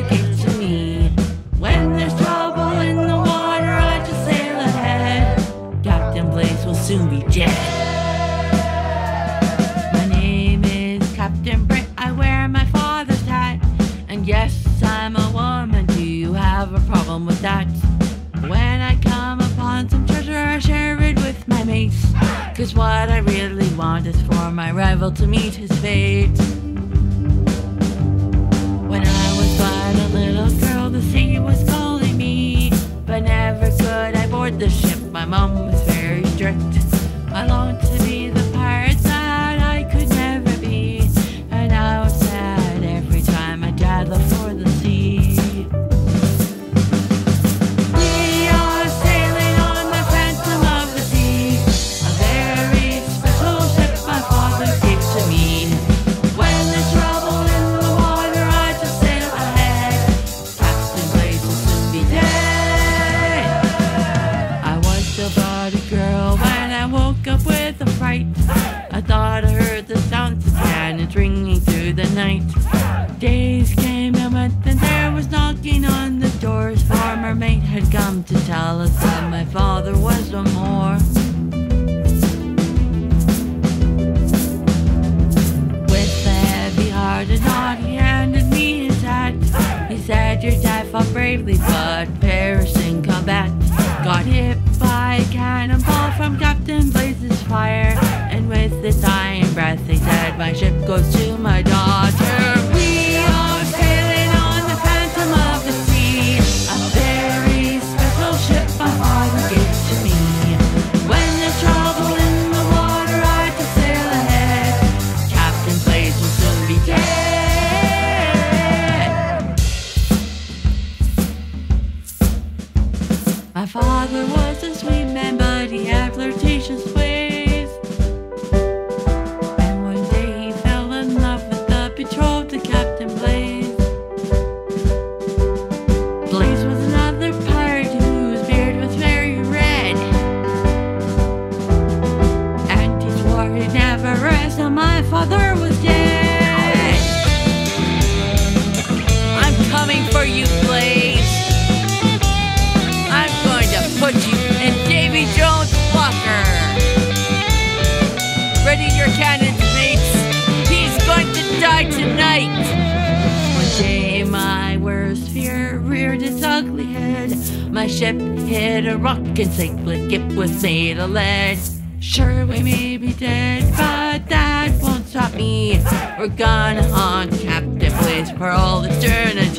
gave to me. When there's trouble in the water, I just sail ahead. Captain Blaze will soon be dead. My name is Captain Britt. I wear my father's hat. And yes, I'm a woman. Do you have a problem with that? When I come upon some treasure, I share it with my mates. Cause what I really want is for my rival to meet his fate. Night. Days came and went, and there was knocking on the doors. Farmer mate had come to tell us that my father was no more. With a heavy heart and heart, he handed me his hat. He said, Your dad fought bravely, but perished in combat. Got hit by a cannonball from Captain Blaze's fire. And with his dying breath, he said, My ship goes to My father was a sweet man, but he had flirtatious ways. Tonight. One day my worst fear reared its ugly head. My ship hit a rock and sank like it was made of lead. Sure, we may be dead, but that won't stop me. We're gonna haunt Captain Blaze for all eternity.